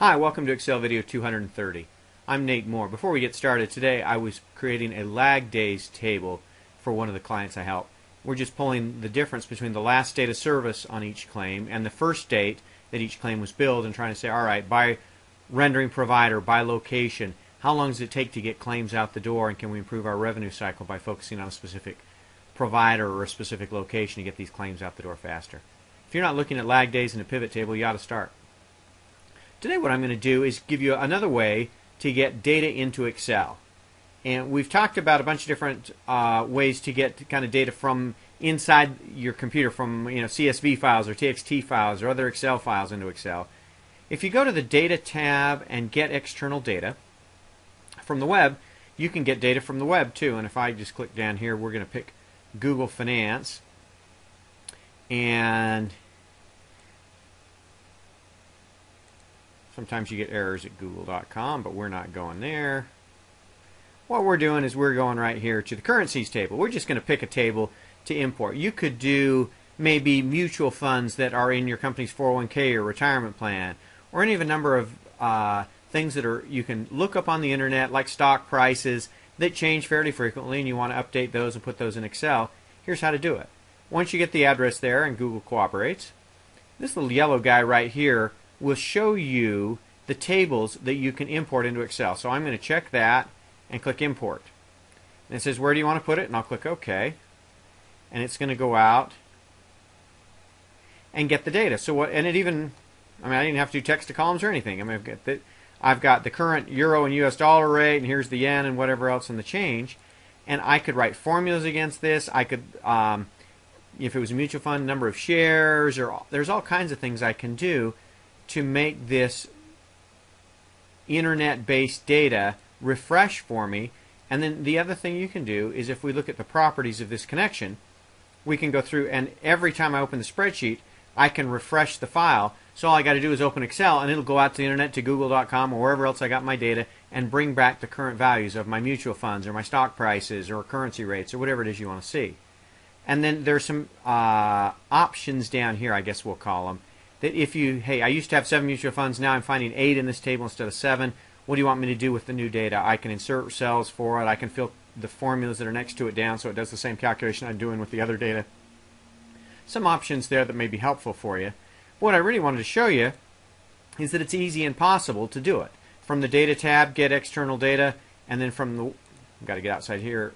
Hi, welcome to Excel video 230. I'm Nate Moore. Before we get started, today I was creating a lag days table for one of the clients I help. We're just pulling the difference between the last date of service on each claim and the first date that each claim was billed and trying to say, all right, by rendering provider, by location, how long does it take to get claims out the door and can we improve our revenue cycle by focusing on a specific provider or a specific location to get these claims out the door faster? If you're not looking at lag days in a pivot table, you ought to start. Today what I'm going to do is give you another way to get data into Excel. And we've talked about a bunch of different uh, ways to get kind of data from inside your computer from you know CSV files or TXT files or other Excel files into Excel. If you go to the Data tab and get external data from the web, you can get data from the web too. And if I just click down here, we're going to pick Google Finance. And sometimes you get errors at google.com, but we're not going there. What we're doing is we're going right here to the currencies table. We're just going to pick a table to import. You could do maybe mutual funds that are in your company's 401k or retirement plan, or any of a number of uh, things that are you can look up on the internet, like stock prices that change fairly frequently, and you want to update those and put those in Excel. Here's how to do it. Once you get the address there and Google cooperates, this little yellow guy right here will show you the tables that you can import into Excel. So I'm going to check that and click import. And it says where do you want to put it and I'll click OK. And it's going to go out and get the data. So what and it even I mean I didn't have to do text to columns or anything. I mean I've got the I've got the current euro and US dollar rate and here's the yen and whatever else in the change. And I could write formulas against this. I could um, if it was a mutual fund, number of shares, or there's all kinds of things I can do to make this internet-based data refresh for me. And then the other thing you can do is if we look at the properties of this connection, we can go through and every time I open the spreadsheet, I can refresh the file. So all I got to do is open Excel and it'll go out to the internet to google.com or wherever else I got my data and bring back the current values of my mutual funds or my stock prices or currency rates or whatever it is you want to see. And then there's some uh, options down here, I guess we'll call them, that if you, hey, I used to have seven mutual funds, now I'm finding eight in this table instead of seven. What do you want me to do with the new data? I can insert cells for it. I can fill the formulas that are next to it down so it does the same calculation I'm doing with the other data. Some options there that may be helpful for you. What I really wanted to show you is that it's easy and possible to do it. From the Data tab, get external data, and then from the, I've got to get outside here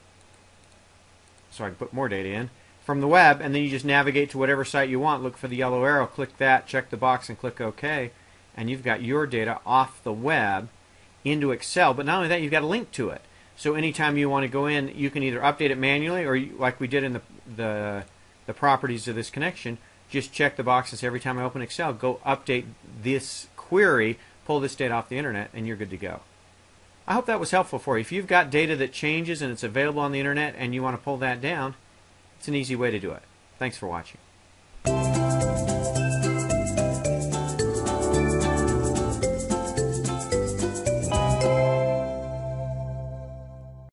so I can put more data in from the web, and then you just navigate to whatever site you want. Look for the yellow arrow, click that, check the box, and click OK. And you've got your data off the web into Excel. But not only that, you've got a link to it. So anytime you want to go in, you can either update it manually, or you, like we did in the, the the properties of this connection, just check the boxes every time I open Excel. Go update this query, pull this data off the internet, and you're good to go. I hope that was helpful for you. If you've got data that changes and it's available on the internet and you want to pull that down, it's an easy way to do it. Thanks for watching.